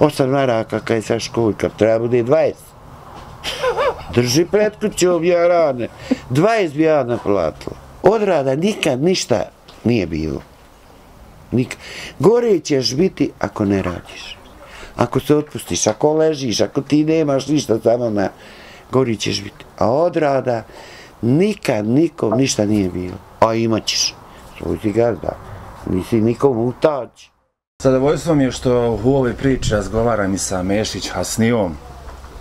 Osam maraka kaj sa školjka, treba bude 20. Drži pred kućom ja rane. 20 bi ja naplatila. Od rada nikad ništa nije bilo. Nikad. Gore ćeš biti ako ne radiš. Ako se otpustiš, ako ležiš, ako ti nemaš ništa samo na gori ćeš biti. A od rada nikad nikom ništa nije bilo. A imat ćeš. Svoj ti gazda. Nisi nikom utač. Zadovoljstvo mi je što u ovoj priči razgovaram i sa Mešić Hasnijom.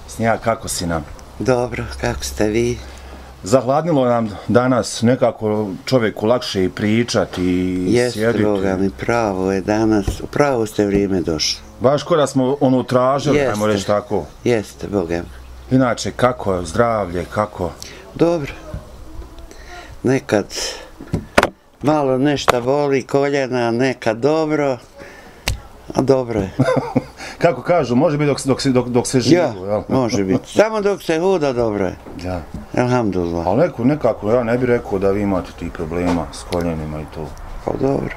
Snija, kako si nam? Dobro, kako ste vi? Zahladnilo nam danas nekako čovjeku lakše i pričati i Jeste, sjediti. Boga mi, pravo je danas, u pravo ste vrijeme došli. Baš ko da smo ono tražili, Jeste. ajmo reći tako. Jeste, Boga. Inače, kako je zdravlje, kako? Dobro. Nekad malo nešto boli koljena, nekad dobro, a dobro je. kako kažu, može biti dok, dok, se- dok, dok se živi, Ja, jel? može biti. Samo dok se huda, dobro je. Ja. Alhamdulillah. Ali neko, nekako, ja ne bih rekao da vi imate tih problema s koljenima i to. Pa dobro.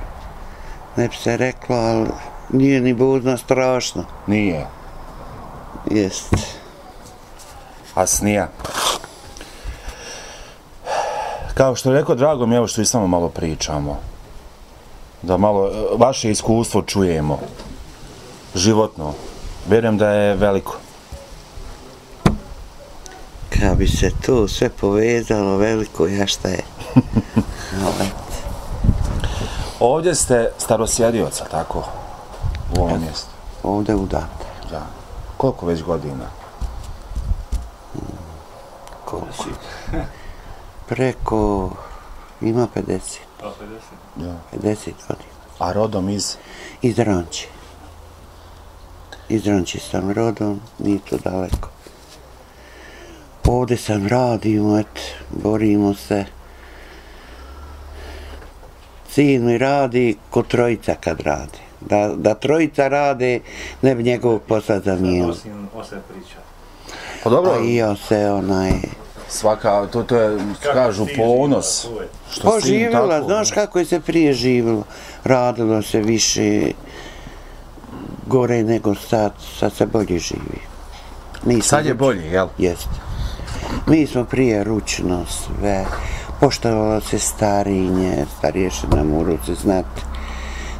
Ne bi se reklo, ali nije ni budno strašno. Nije. Jest. Hasnija. Kao što je rekao, drago mi je evo što i samo malo pričamo. Da malo e, vaše iskustvo čujemo. Životno. Vjerujem da je veliko. Kad bi se to sve povezalo, veliko ja šta je. Ovdje ste starosjedioca, tako? U ovom mjestu. ovdje u date. Da. Koliko već godina? Koliko? Preko, ima 50. Ja. 50 godina. A rodom iz? Iz Ranči. Iz Ranči sam rodom, nije to daleko. Ovdje sam radimo, et, borimo se. Sin mi radi ko trojica kad radi. Da, da trojica rade, ne bi njegovog posla zamijenili. Osim ose priča. Pa dobro, A i ja se onaj... svaka, to, to je, kažu, ponos. Što sin Poživjela, tako, znaš kako je se prije živjelo. Radilo se više gore nego sad, sad se bolje živi. Mi smo Sad je ruč- bolje, jel? Jeste. Mi smo prije ručno sve, poštovalo se starinje, starije še nam u ruci znati.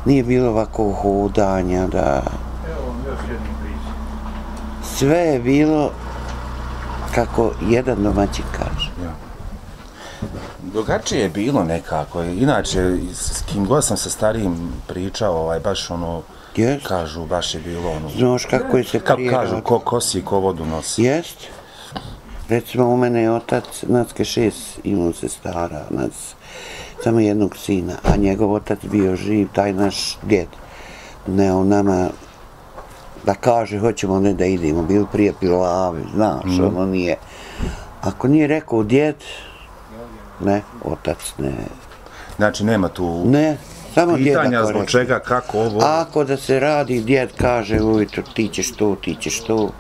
Nije bilo ovako hodanja, da Evo vam još jednu priču. sve je bilo kako jedan domaćin kaže. Drugačije je bilo nekako. Inače, s kim god sam sa starijim pričao, ovaj, baš ono, Jest. kažu, baš je bilo ono, Znaš kako je se kako prije kažu, ko kosi, ko vodu nosi. Jest. Recimo, u mene je otac, nas je šest imao se stara, nas samo jednog sina, a njegov otac bio živ, taj naš djed. Ne, on nama da kaže, hoćemo ne da idemo, bil prije pilavi, znaš, mm. ono nije. Ako nije rekao djed, ne, otac ne, Znači, nema tu ne, samo pitanja zbog čega, kako ovo. Ako da se radi, djed kaže ujutro ti ćeš to, ti ćeš to,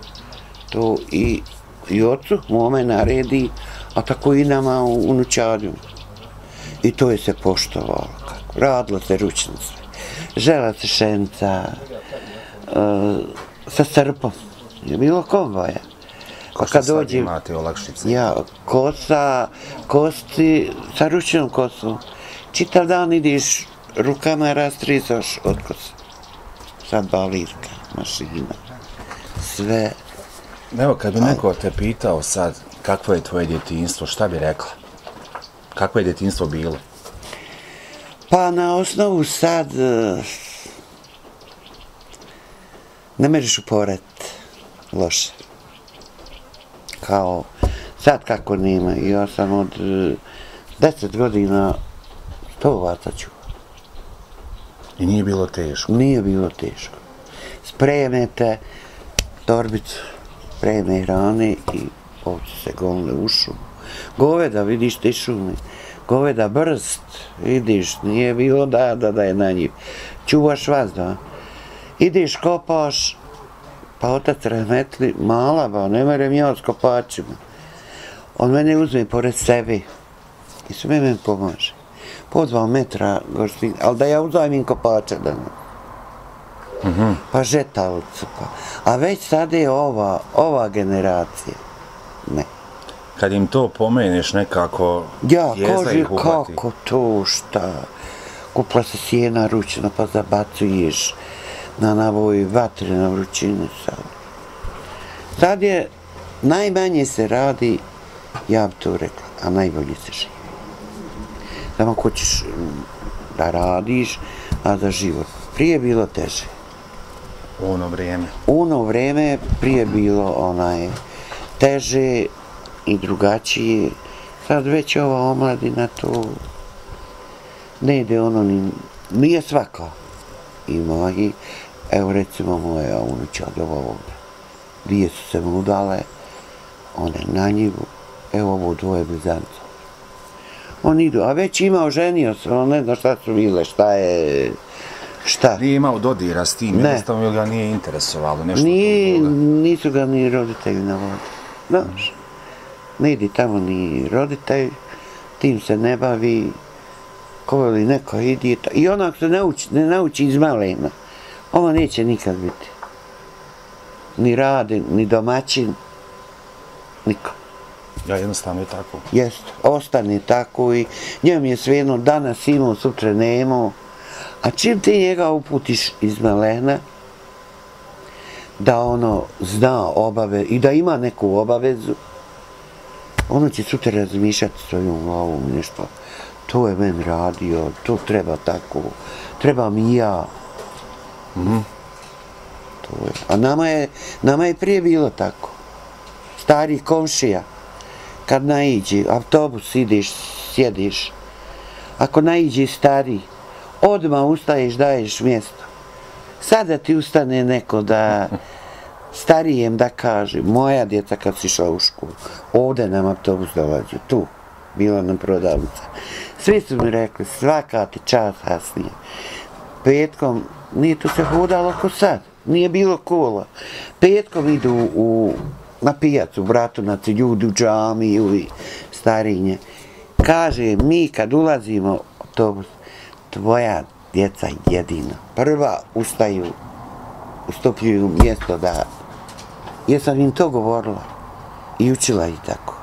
to i, i ocu mome naredi, a tako i nama u unučadju. I to je se poštovalo. Kako. Radilo se ručno sve. Žela se šenca, uh, sa srpom. Je bilo konvoja. Ko Pa kad sad dođem, imate olakšice. ja, kosa, kosti, sa ručnom kosom. Čitav dan ideš, rukama rastrizaš od kosa. Sad balirka, mašina, sve. Evo, kad bi neko te pitao sad, kakvo je tvoje djetinstvo, šta bi rekla? Kakvo je djetinstvo bilo? Pa na osnovu sad, eh, ne možeš upored loše. Kao, sad kako nema, ja sam od eh, deset godina sto ovaca čuo. I nije bilo teško. Nije bilo teško. Spremete torbicu, spreme hrane i ovdje se gonile u šumu. Goveda, vidiš te šumi, Goveda brst, vidiš, nije bilo da, da, da je na njih. Čuvaš vazda. Ideš, kopaš, pa otac rahmetli, mala ba, ne merem ja s kopačima. On mene uzme pored sebe i sve meni pomaže. Po dva metra gorski, ali da ja uzajmim kopača da ne. pa žetavcu, pa. A već sada je ova, ova generacija. Ne. Kad im to pomeneš nekako, Ja, kaže, ih uhvati. kako to, šta? Kupla se sjena ručno, pa zabacuješ na navoj vatre na vrućine sad. Sad je, najmanje se radi, ja bi to rekla, a najbolje se živi. Samo ko ćeš mm, da radiš, a za život. Prije je bilo teže. U ono vrijeme. U ono vreme prije je bilo onaj teže i drugačije. Sad već ova omladina to ne ide ono ni, nije svaka. Ima i, evo recimo moja unuća od ovo ovdje. Dvije su se mudale, one na njivu, evo ovo dvoje blizanca. On idu, a već imao, ženio se, on ne zna šta su bile, šta je, šta. Nije imao dodira s tim, Ne. jednostavno ga nije interesovalo nešto Nije, nisu ga ni roditelji navodili. Znaš, ne idi tamo ni roditelj, tim se ne bavi, ko li neko idi. ta- I onak se ne uči, ne nauči iz malena. Ovo neće nikad biti. Ni radi, ni domaćin, niko. Ja jednostavno je tako. Jest, ostane tako i njemu je svejedno danas imao, sutra nemao. A čim ti njega uputiš iz malena, da ono zna obave i da ima neku obavezu, ono će sutra razmišljati svojom glavom nešto. To je men radio, to treba tako, trebam i ja. To je. A nama je, nama je prije bilo tako. Stari komšija, kad naiđe, autobus ideš, sjediš, ako naiđe stari, odmah ustaješ, daješ mjesto. Sada ti ustane neko da starijem da kaže, moja djeca kad si išla u školu, ovdje nam autobus dolazi, tu, bila nam prodavnica. Svi su mi rekli, svaka ti čas hasnije. Petkom, nije tu se hodalo ko sad, nije bilo kola. Petkom idu u, na pijacu, Bratunaci, ljudi u džamiju i starinje. Kaže, mi kad ulazimo autobus, tvoja djeca jedina. Prva ustaju, ustupljuju mjesto da... Jesam im to govorila i učila ih tako.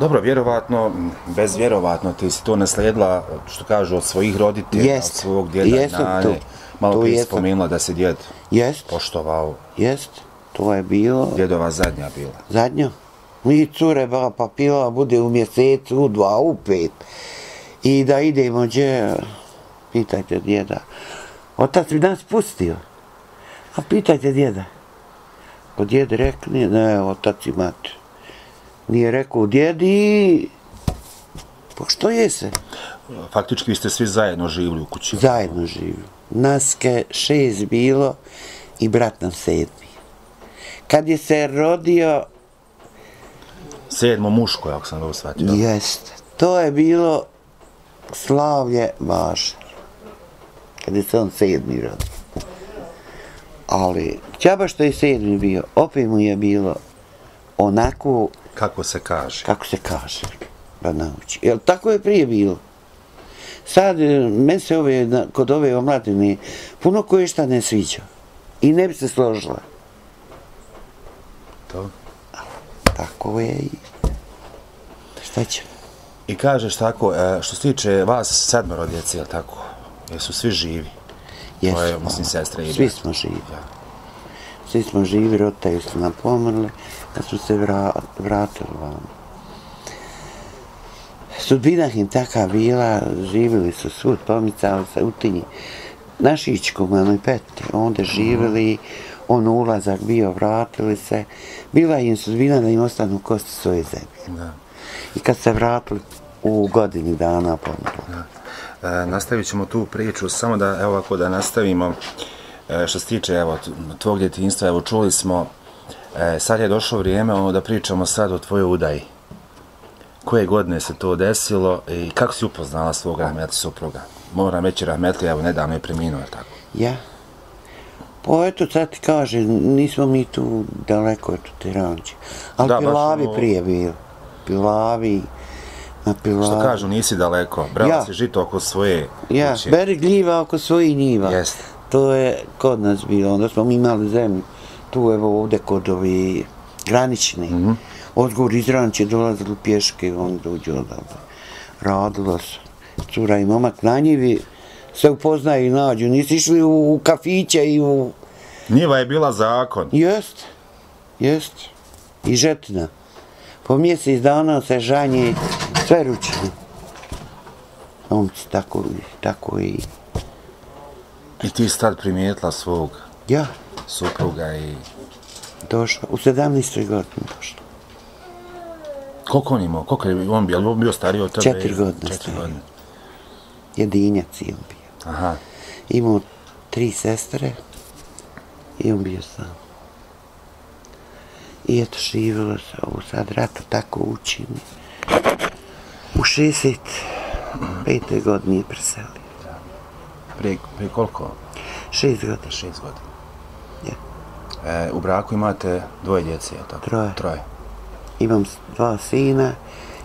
Dobro, vjerovatno, bez vjerovatno, ti si to naslijedila, što kažu, od svojih roditelja, Jest. od svog djeda i nane. Malo prije jesam. spomenula da se djed Jest, poštovao, jest, to je bilo djedova zadnja bila. zadnjo. Mi cure ba, pa pila bude u mjesecu, u dva, u pet. I da idemo gdje, pitajte djeda. Otac bi nas pustio. A pitajte djeda. Ko djed rekne, ne, otac i mati. Nije rekao, djedi, pa što je se? Faktički vi ste svi zajedno živjeli u kući. Zajedno živi. Naske šest bilo i brat nam sedmi. Kad je se rodio, Sedmo muško, ako sam dobro shvatio. Jeste. To je bilo slavlje vaše. Kad je se on sedmi rodio. Ali, ćaba što je sedmi bio, opet mu je bilo onako, Kako se kaže. kako se kaže, da nauči. Jel tako je prije bilo? Sad, e, men se ove, kod ove omladine, puno koje šta ne sviđa. I ne bi se složila. To. Tako je i... Šta će? I kažeš tako, e, što se tiče vas sedmero djece, jel tako? Jesu svi živi? Jesu. Tvoje, mislim, sestre i Svi smo živi. Ja. Svi smo živi, roditelji su nam pomrli, kad su se vra, vratili vam. Sudbina im taka bila, živjeli su svud, pomicali se u tinji. Našićku, mano Petri, onda živjeli, on ulazak bio, vratili se. Bila im sudbina da im ostanu kosti svoje zemlje. Da. I kad se vratili u godini dana pomrli. E, nastavit ćemo tu priču, samo da, evo ako da nastavimo, e, što se tiče, evo, tvog djetinjstva, evo, čuli smo, e, sad je došlo vrijeme, ono, da pričamo sad o tvojoj udaji. Koje godine se to desilo i kako si upoznala svog rahmetli supruga? Moram reći rahmetli, evo, nedavno je preminuo, tako? Ja? Pa eto, sad ti kažem, nismo mi tu daleko, eto, Tiranđe. Ali Da, baš Pilavi ono- prije bilo. Pilavi, na Pilavi. Što kažu, nisi daleko, brala Ja. si žito oko svoje Ja, kuće. beri gljiva oko svojih njiva. Jeste. To je kod nas bilo, onda smo mi imali zemlju, tu evo ovdje kod ovi granični. Mm -hmm. Odgovor iz Ranče dolazili pješke, oni dođu odavde. Radilo se. Cura i momak na njivi se upoznaju i nađu. Nisi išli u, u kafiće i u... Njiva je bila zakon. Jest, jest. I žetina. Po mjesec dana se žanje sve ručno. Omci tako, tako i... I ti si tad primijetila svog Ja, supruga i... došla. U 17. godini došla. Koliko on imao? Koliko je on bio? On bio stariji od tebe? Četiri godine Četiri godine. Jedinjac je on bio. Aha. Imao tri sestre i on bio sam. I eto, živjelo se ovo sad rata tako učini. U 65. godini je preselio. Prije, prije koliko? Šest godina. Šest godina. Ja. E, u braku imate dvoje djece, je tako? Troje. Troje. Imam dva sina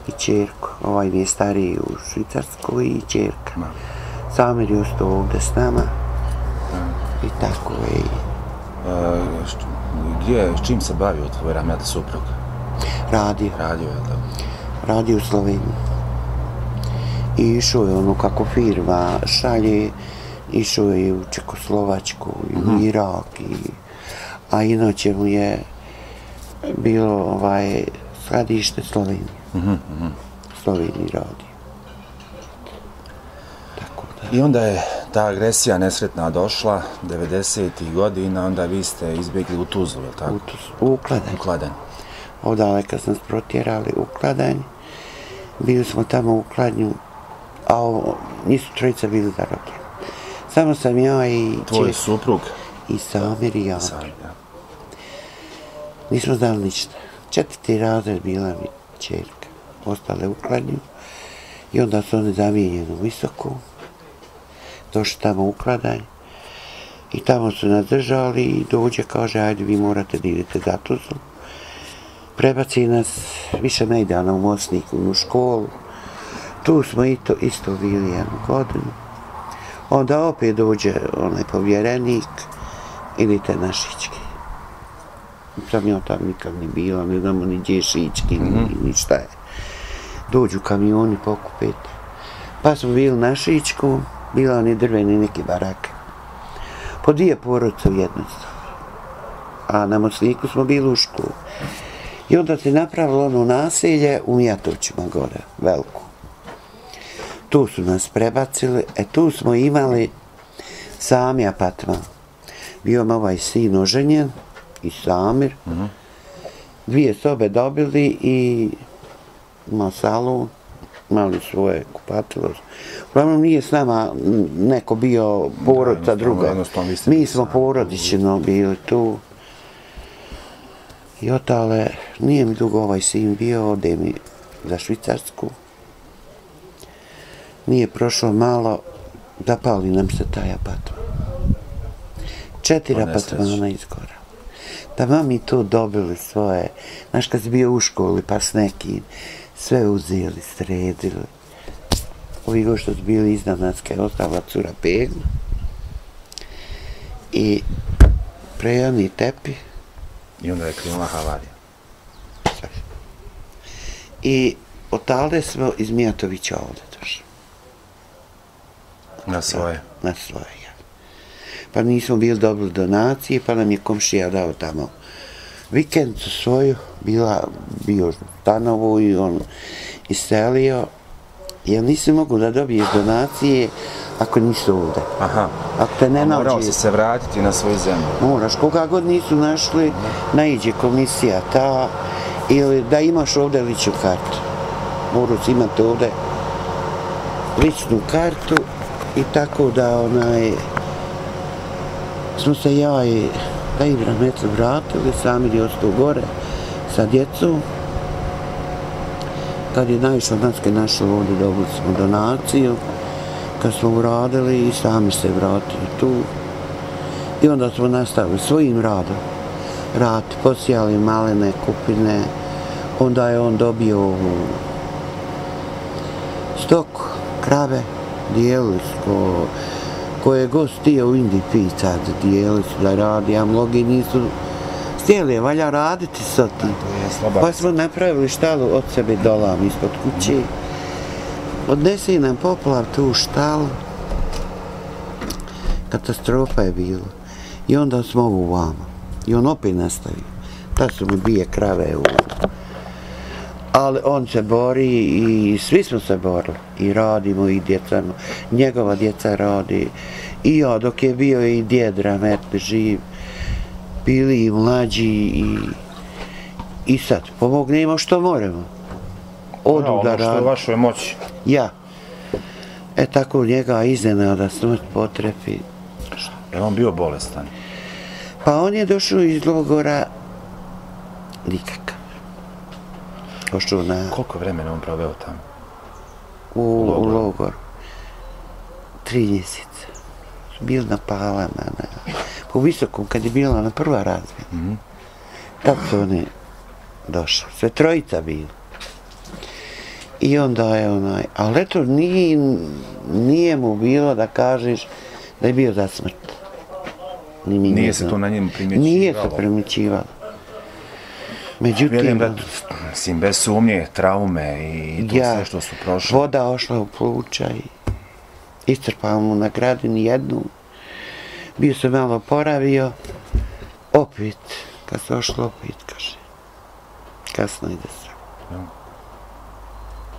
i čerku. Ovaj mi je stariji u Švicarskoj i čerka. Ma. Samir je ostao ovdje s nama. I tako je. E, št- gdje, s čim se bavio tvoj ramjata suprug? Radio. Radio, je tako? radio u Sloveniji. I išao je ono kako firma šalje, išao je u Čekoslovačku i u Irak. I, a inače mu je bilo ovaj skladište Slovenije. Sloveniji radio. Tako da. I onda je ta agresija nesretna došla, 90. godina, onda vi ste izbjegli u Tuzlu, je tako? U, tu- u Kladanj. U Kladanj. Odale kad smo protjerali u Kladanj, bili smo tamo u Kladnju, a ovo, nisu trojica bili zarobljeni. Samo sam ja i Tvoj čer- suprug? i Samir i ja. Sam, ja. Nismo znali ništa. Četvrti razred bila mi čerka. Ostale u Kladnju. I onda su oni zamijenjeni u Visoku. Došli tamo u Kladanj. I tamo su nas držali i dođe, kaže, ajde, vi morate da idete za Tuzlu. Prebaci nas, više ne ide ona u Mosniku, u školu. Tu smo i to isto bili jednu godinu. Onda opet dođe onaj povjerenik, idite na Šički. Sam ja tam nikad ni bila, ne znamo ni gdje je Šički, ni, ni šta je. Dođu kamioni pokupiti. Pa smo bili na Šičku, bila oni drveni neki barake. Po dvije porodice u jednoj. A na Mosniku smo bili u školu. I onda se napravilo ono naselje u Mijatoćima gore, veliko. Tu su nas prebacili, e tu smo imali sami apartman. Bio mi ovaj sin oženjen i Samir. Dvije sobe dobili i ima salon, imali svoje kupatilo. Uglavnom nije s nama neko bio porodica druga. Mi smo sami. porodično bili tu. I otale, nije mi dugo ovaj sin bio, ode mi za Švicarsku. Nije prošlo malo, zapali nam se taj apartman. Četiri Po nesreći. apartmana izgora. Da mi to dobili svoje, znaš kad si bio u školi pa s nekim, sve uzeli, sredili. Ovi go što su bili iznad nas, kad je ostala cura pegla. I prejani tepi I onda je krenula havarija. i otale smo iz Mijatovića ovdje došli. Na svoje. na svoje. ja. Pa nismo bili dobili donacije, pa nam je komšija dao tamo vikendicu svoju, bila, bio stanovo i on iselio, jer nisi mogu da dobiješ donacije ako nisu ovdje. Aha. Ako te ne A morao nađe, si se vratiti na svoju zemlju. moraš, koga god nisu našli, naiđe komisija ta, ili da imaš ovdje ličnu kartu. Moraš imati ovdje ličnu kartu i tako da onaj smo se ja i da Ibra Metle vratili, sami je ostao gore sa djecom. Kad je naišla nas, kad našao ovdje, dobili smo donaciju. Kad smo uradili i sami se vratili tu. I onda smo nastavili svojim radom. Rad, posijali malene kupine, onda je on dobio stok, stoku, krave, dijelili smo koje gost tije u Indiji pica dijeli su da radi, a mnogi nisu stijeli, valja raditi sa je slaba. Pa smo napravili štalu od sebe dolam ispod kuće. Odnesi nam poplav tu štalu. Katastrofa je bilo. I onda smo ovu vamo. I on opet nastavio. Ta su mi bije krave u... Ali on se bori i svi smo se borili. I radimo i djeca. Njegova djeca radi. I ja dok je bio i djed Ramet živ. Bili i mlađi i... I sad, pomognemo što moramo. Odu Ono da što je u radi. vašoj moći. Ja. E tako njega iznenada smrt potrefi. Je on bio bolestan? Pa on je došao iz logora nikakav. Došao na, Koliko vremena on proveo tamo? u, u Logor. logor. Tri mjeseca. Bil na palama, na, po visokom, kad je bila na prva razmjena. Mhm. Tako su oni došli. Sve trojica bili. I onda je onaj, ali eto nije, nije mu bilo da kažeš da je bio za smrt. Ni mi Nije se to na njemu primjećivalo? Nije se primjećivalo. Međutim, Vjerujem da, mislim, bez sumnje, traume i to ja, sve što su prošli. voda ošla u pluća i istrpala mu na gradini jednu. Bio se malo poravio, opet, kad se ošlo opet, kaže, kasno ide se. Ja.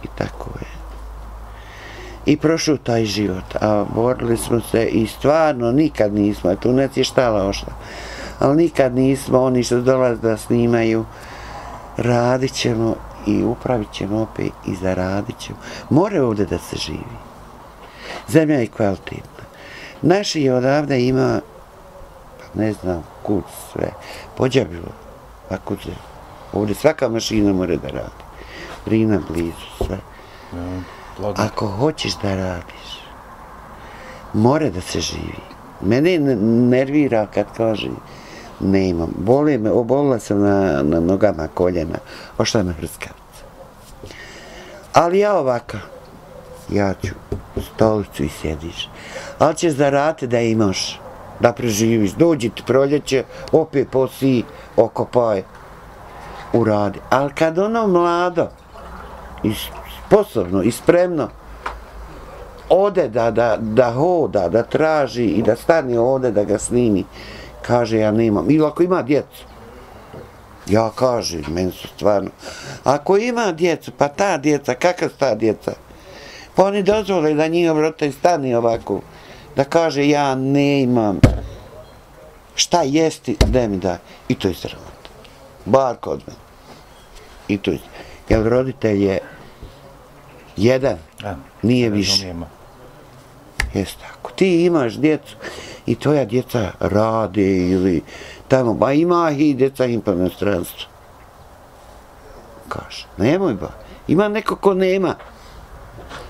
I tako je. I prošao taj život, a borili smo se i stvarno nikad nismo, a tu nas je štala ošla, ali nikad nismo, oni što dolaze da snimaju, radit ćemo i upravit ćemo opet i zaradit ćemo. More ovdje da se živi. Zemlja je kvalitetna. Naši je odavde ima, pa ne znam, kud sve, pođabilo, pa kud se. Ovdje svaka mašina mora da radi. Drina blizu, sve. Ja. Ako hoćeš da radiš, mora da se živi. Mene nervira kad kaže nemam. Boli me, obolila sam na, na nogama koljena, ošla me hrskavica. Ali ja ovaka, ja ću u stolicu i sjediš. Ali ćeš zaraditi da imaš, da preživiš. Dođi ti proljeće, opet posi, okopaj, uradi. Ali kad ono mlado, i sposobno i spremno ode da, da, da hoda, da traži i da stane ode da ga snimi, kaže ja nemam. Ili ako ima djecu, ja kažem, meni su stvarno, ako ima djecu, pa ta djeca, kakva su ta djeca? Pa oni dozvole da njihov roditelj stane ovako, da kaže ja ne imam šta jesti, da mi daj. I to je sramota. Bar kod mene. I to je. Jer roditelj je jedan, Ja, nije više. razumijemo. Jeste, ako ti imaš djecu i tvoja djeca rade ili tamo, ba ima i djeca im po inostranstvu. Kaže, nemoj ba, ima neko ko nema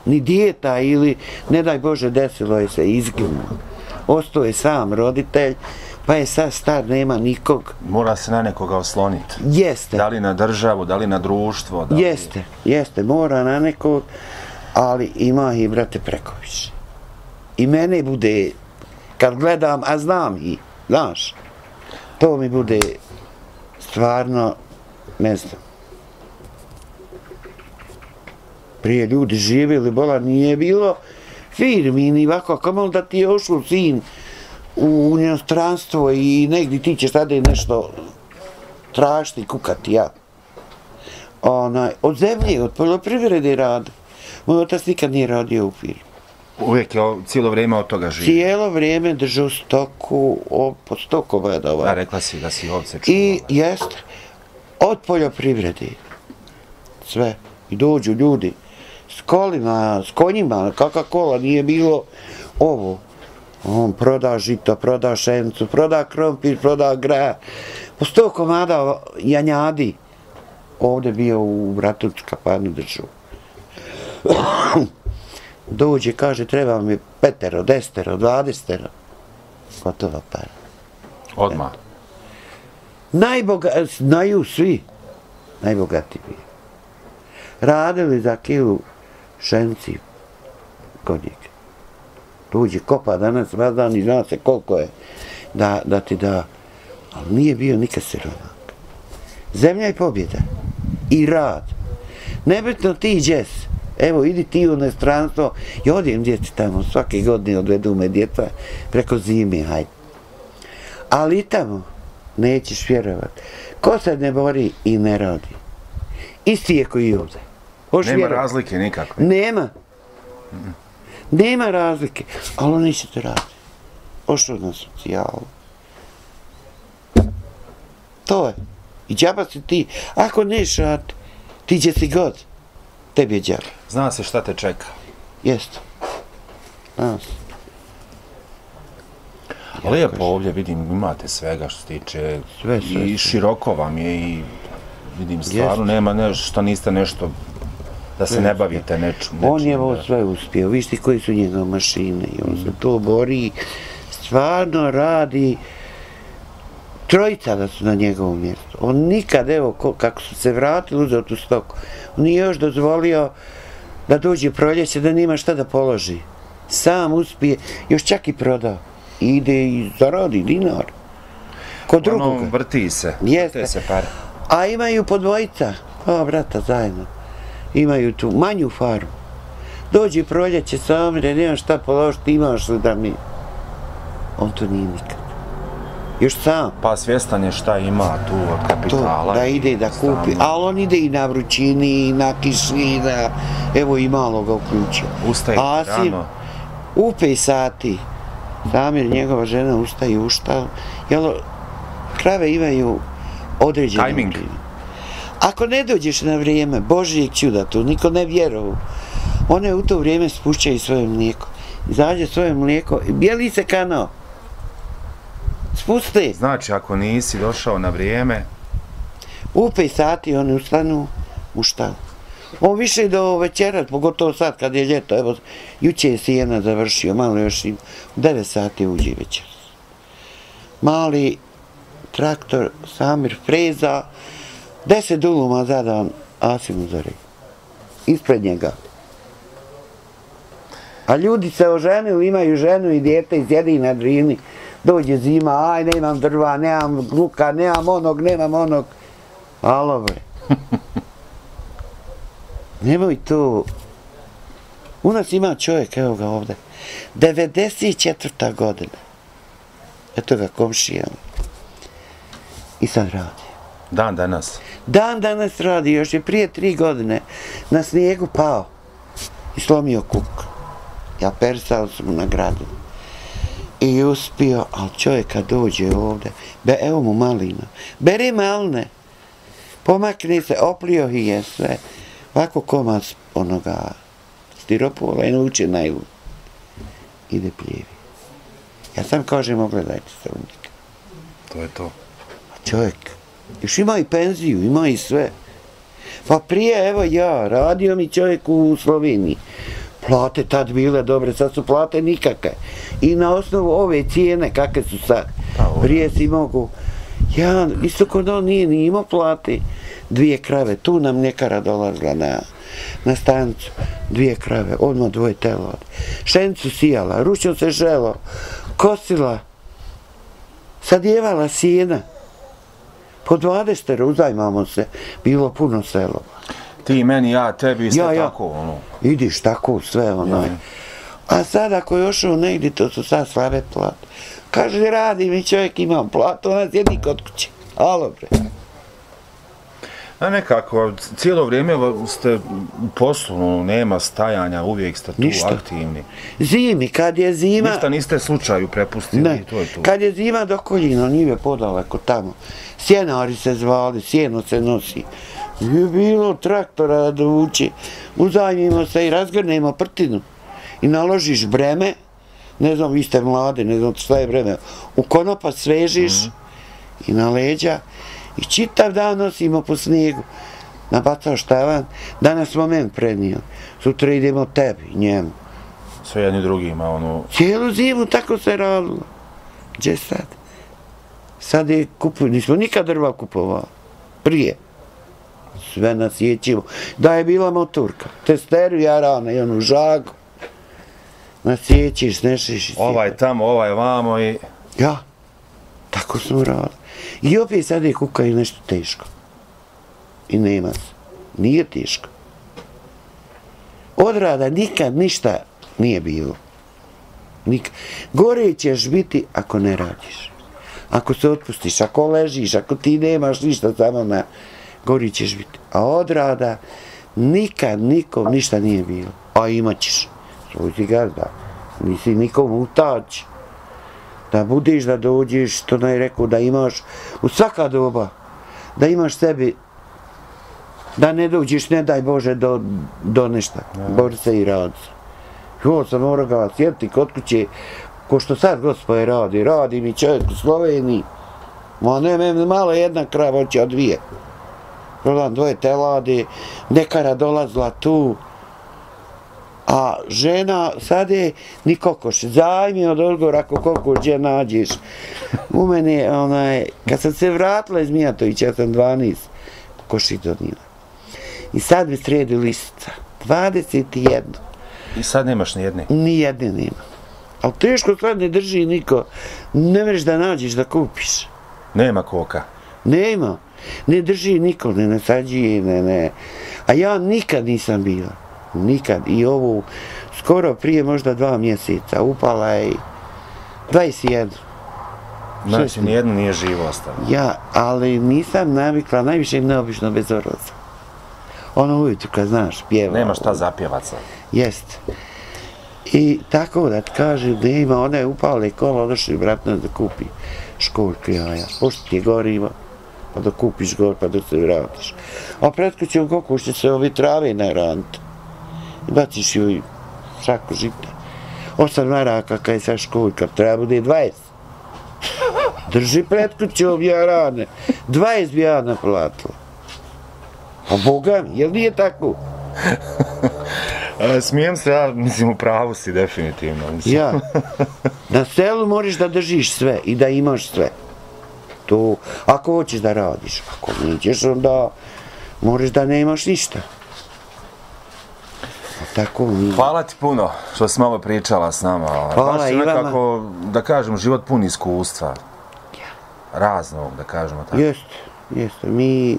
ni dijeta ili, ne daj Bože, desilo je se, izginuo. Ostao je sam roditelj, pa je sad star, nema nikog. Mora se na nekoga osloniti. Jeste, Da li na državu, da li na društvo, da li... Jeste, jeste, mora na nekog, ali ima i brate preko više. I mene bude, kad gledam, a znam i, znaš, to mi bude stvarno, ne znam. Prije ljudi živjeli, bola nije bilo firmi, ni ovako, kamo da ti je ošao sin u inostranstvo i negdje ti ćeš tada nešto tražiti i kukati, ja onaj, od zemlje, od poljoprivrede rade. Moj otac nikad nije radio u firmi. Uvijek je o- cijelo vrijeme od toga živi. Cijelo vrijeme držao stoku, o, po stokova Da, dova. rekla si da si ovce čuvala. I jeste, od poljoprivrede. Sve. I dođu ljudi s kolima, s konjima, kakva kola, nije bilo ovo. On proda žito, proda šencu, proda krompir, proda gra. Po sto komada janjadi. Ovdje bio u Bratučku kapanu držu. Dođe, kaže, treba mi petero, destero, dvadestero. Gotova para. Odmah. Najboga, znaju svi, najbogatiji bili. Radili za kilu šenci kod njega. Dođe, kopa danas, vadan i zna se koliko je da, da ti da. Ali nije bio nikad siromak. Zemlja je pobjeda. I rad. Nebitno ti džes. Evo, idi ti u nestranstvo. I odijem djeci tamo. Svake godine odvedu me djeca preko zime. Hajde. Ali tamo nećeš vjerovat. Ko se ne bori i ne radi. Isti je koji i ovdje. Hoš Nema vjerovat? razlike nikakve. Nema. Nema razlike. Ali oni će te raditi. Ošao na socijalu. To je. I džaba si ti. Ako neš raditi, ti će si god. Tebi je džaba. Zna se šta te čeka. Jeste. Znaš. Lijepo ovdje vidim, imate svega što se tiče Sve, sve, i široko vam je i vidim stvarno nema nešto što niste nešto da se ne bavite nečim. On je ovo sve uspio. Viš ti koji su njegove mašine i on se to bori. Stvarno radi. Trojica da su na njegovom mjestu. On nikad, evo, ko, kako su se vratili, uzeo tu stoku. Nije još dozvolio da dođe proljeće, da nima šta da položi. Sam uspije, još čak i prodao. Ide i zaradi dinar. Kod drugoga. Ono, vrti se. Jeste. Vrte se pare. A imaju po dvojica, pa brata zajedno. Imaju tu manju farmu. Dođi proljeće sami da nemam šta položiti, imaš li da mi... On to nije nikad. Još sam. Pa svjestan je šta ima tu od To, kapitala. da i ide da kupi. Ali on ide i na vrućini, i na kišni, da... Evo i malo ga uključio. Ustaje Asim, rano. u pet sati. Samir, njegova žena ustaje u štal. Jel, krave imaju određeno Timing. Ako ne dođeš na vrijeme, Božijeg čuda tu, niko ne vjerovu. One u to vrijeme spušćaju svoje mlijeko. Izađe svoje mlijeko i bijeli se kanao. Spuste. Znači, ako nisi došao na vrijeme, U pet sati oni ustanu u štal. On više do večera, pogotovo sad kad je ljeto, evo, juče je sijena završio, malo još im, 9 sati uđe večer. Mali traktor, Samir freza, 10 duluma zadan Asimu Zori. Ispred njega. A ljudi se oženili, imaju ženu i dijete i sjedi na drini. Dođe zima, aj, nemam drva, nemam luka, nemam onog, nemam onog. Alo, bre. Nemoj to. U nas ima čovjek, evo ga ovde. 94. godina. Eto ga komšija. I sad radi. dan danas. Dan danas radi, još je prije tri godine na snijegu pao i slomio kuk. Ja persao sam mu nagradili. I uspio, ali čovjek kad dođe ovde, be, evo mu malina, beri malne, pomakne se, oplio ih je sve, ovako komad onoga stiropola i nauči najlu. Ide pljevi. Ja sam kažem, ogledajte se u njega. To je to. A čovjek, još ima i penziju, ima i sve. Pa prije, evo ja, radio mi čovjek u Sloveniji. Plate tad bile dobre, sad su plate nikakve. I na osnovu ove cijene, kakve su sad, Pa, prije si mogu, ja, isto kod on nije ni imao plate, dvije krave, tu nam mljekara dolazila na, na stanicu, dvije krave, odmah dvoje telova. Šencu sijala, ručno se želo, kosila, sadjevala sjena, po 20 uzajmamo se, bilo puno selova. Ti, meni, ja, tebi, sve Ja, ja. tako, ono. Idiš tako sve onaj. Ja. A sad ako je ošao negdje, to su sad slabe plate. Kaže, radi mi čovjek, imam platu, ona sjedi kod kuće. Alo bre. A nekako, cijelo vrijeme ste u poslu, ono, nema stajanja, uvijek ste tu Ništa. aktivni. Zimi, kad je zima... Ništa niste slučaju prepustili, Ne, to je to. kad je zima do koljina, njive podaleko tamo. Sjenari se zvali, sjeno se nosi. Je bilo traktora da vuče. Uzajmimo se i razgrnemo prtinu. I naložiš breme, ne znam, vi ste mlade, ne znam šta je breme, u konopa svežiš i na leđa i čitav dan nosimo po snijegu. Nabacao štavan, danas smo men prednio, sutra idemo tebi, njemu. Sve jedni drugima, ono, Cijelu zimu tako se radilo. Gdje sad? Sad je kupuju, nismo nikad drva kupovali. Prije. Sve nasjećivo. Da je bila motorka, testeru jarana i onu žagu. Nasjećiš, snešiš i Ovaj tamo, ovaj vamo i... Ja, tako smo radili. I opet sad je kuka i nešto teško. I nema se. Nije teško. Odrada nikad ništa nije bilo. Nik... Gore ćeš biti ako ne radiš. Ako se otpustiš, ako ležiš, ako ti nemaš ništa samo na... Gori ćeš biti. A odrada nikad nikom ništa nije bilo. A imat ćeš. Svoj ti gazda. Nisi nikom utać. Da budeš, da dođeš, što naj rekao, da imaš u svaka doba, da imaš sebi, da ne dođeš, ne daj Bože, do, do nešta. Bori se i radi. Jo, sam morao ga sjeti kod kuće, ko što sad gospode radi, radi mi čovjek u Sloveniji. Ma ne, me malo jedna krava hoće od dvije. Prodam dvoje telade, nekara dolazila tu, A žena sad je ni kokoš. Zajmi od odgovora ako kokoš gdje nađeš. U mene, onaj, kad sam se vratila iz Mijatovića, ja sam 12 kokoši donila. I sad bi sredi lista. 21. I sad nemaš ni jedne. Ni jedne nema. Ali teško sad ne drži niko. Ne možeš da nađeš da kupiš. Nema koka. Nema. Ne drži niko, ne nasađuje, ne, ne. A ja nikad nisam bila. Nikad. I ovu, skoro prije možda dva mjeseca, upala je i 21. Znači, nijedno nije živo ostalo. Ja, ali nisam navikla, najviše neobično bez orlaza. Ono ujutru kad znaš, pjeva. Nema šta zapjevat sad. Jest. I tako da ti kažem, da ima, ona je upala i kola, odošli vratno da kupi školjku jaja. Pošto ti je gorivo, pa da kupiš gor, pa da se vratiš. A pred kućom koliko će se ovi trave na rant. I baciš joj šaku žita. Osam maraka kaj sa školjka, treba bude 20. Drži pred kućom ja rane. 20 bi ja naplatila. A Boga jel nije tako? E, smijem se, ja mislim u pravu si definitivno. Mislim. Ja. Na selu moraš da držiš sve i da imaš sve. To, ako hoćeš da radiš, ako nećeš, onda moraš da nemaš ništa. A tako mi... Hvala ti puno što si malo pričala s nama. ovaj. Hvala Baš i vama. nekako, da kažem, život pun iskustva. Raznog, da kažemo tako. Jeste, jeste. Mi...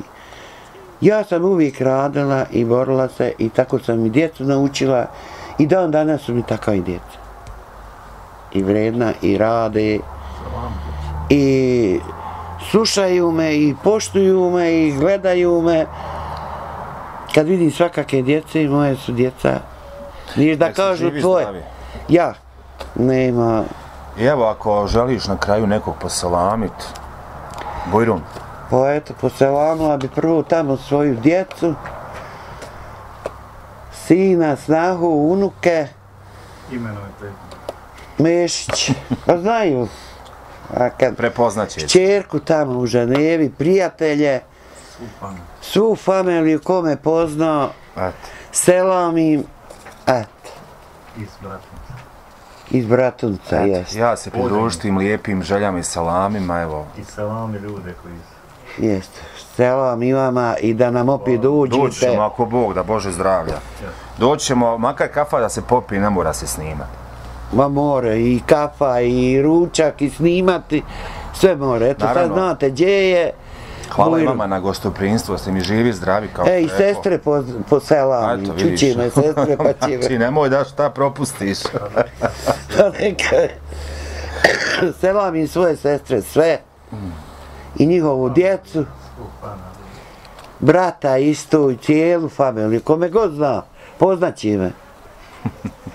Ja sam uvijek radila i borila se i tako sam i djecu naučila i dan danas su mi takva i djeca. I vredna i rade i slušaju me i poštuju me i gledaju me. Kad vidim svakake djece, moje su djeca, niš da Nek kažu tvoje. zdravi. Ja, nema, I evo, ako želiš na kraju nekog posalamit, Bujrum, Pa eto, poselanula bi prvo tamo svoju djecu, sina, snahu, unuke, Imeno je te. Mešić, pa znaju. A kad prepoznaće. čerku tamo u Ženevi, prijatelje, svu familiju kome poznao, Eto. selam im, eto, Iz Bratunca. iz Bratunca, ja se pridružim tim lijepim željama i salamima, evo. I salami ljude koji su. jest. Selam i vama i da nam opet Doći dođete. ćemo, ako Bog, da Bože zdravlja. Doći ćemo, makar kafa da se popije, ne mora se snimati. Ma more, i kafa, i ručak, i snimati, sve more. Eto sad Naravno. znate gdje je. Hvala i Bujrum. vama na gostoprinstvu, ste mi živi, zdravi kao E, i sestre po, po vidiš. čući me sestre, pa će Ti nemoj da šta propustiš. da neka... Selam im svoje sestre, sve. I njihovu djecu, brata isto i cijelu familiju, kome god zna, poznaće me.